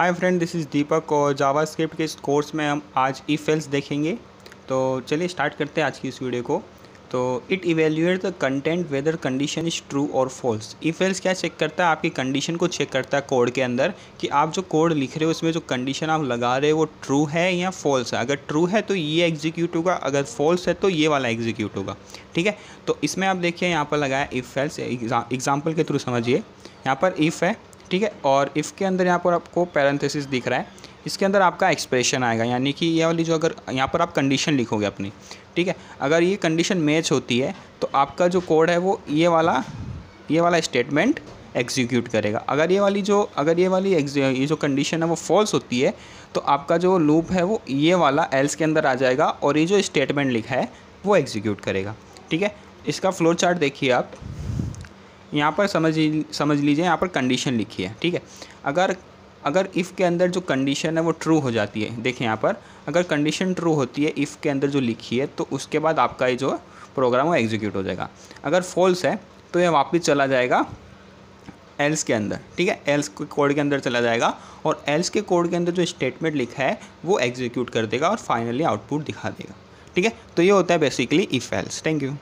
Hi friend this is Deepak और जावा script के इस कोर्स में हम आज ई फेल्स देखेंगे। तो चलिए स्टार्ट करते हैं आज की इस वीडियो को। तो it evaluate the content whether condition is true और फॉल्स ई फेल्स क्या चेक करता है? आपकी कंडीशन को चेक करता है कोड के अंदर कि आप जो कोड लिख रहे हो, उसमें जो कंडीशन आप लगा रहे हो, वो ट्रू है या फॉल्स है। अगर ट्रू है तो ये एग्जीक्यूट होगा। अगर फॉल्स है तो ये वाला एग्जीक्यूट होगा। ठीक है? तो इसमें आप देखिए, यहाँ पर लगाया इफ़ फेल्स एग्ज़ाम्पल के थ्रू समझिए। यहाँ पर इफ़ है ठीक है? और इफ़ के अंदर यहाँ पर आपको पैरेंथेसिस दिख रहा है। इसके अंदर आपका एक्सप्रेशन आएगा, यानी कि ये वाली जो अगर यहाँ पर आप कंडीशन लिखोगे अपनी, ठीक है? अगर ये कंडीशन मैच होती है तो आपका जो कोड है वो ये वाला ये वाला स्टेटमेंट एग्जीक्यूट करेगा। अगर ये वाली जो, अगर ये वाली ये जो कंडीशन है वो फॉल्स होती है तो आपका जो लूप है वो ये वाला एल्स के अंदर आ जाएगा और ये जो स्टेटमेंट लिखा है, वो एग्जीक्यूट करेगा, ठीक है? इसका फ्लो चार्ट देखिए आप। यहाँ पर समझ समझ लीजिए, यहाँ पर कंडीशन लिखी है, ठीक है? अगर अगर इफ़ के अंदर जो कंडीशन है वो ट्रू हो जाती है, देखिए यहाँ पर, अगर कंडीशन ट्रू होती है इफ़ के अंदर जो लिखी है तो उसके बाद आपका ये जो प्रोग्राम वो एग्जीक्यूट हो जाएगा। अगर फॉल्स है तो ये वापस चला जाएगा एल्स के अंदर, ठीक है? एल्स के कोड के अंदर चला जाएगा और एल्स के कोड के अंदर जो स्टेटमेंट लिखा है, वो एग्जीक्यूट कर देगा और फाइनली आउटपुट दिखा देगा, ठीक है? तो ये होता है basically if else thank you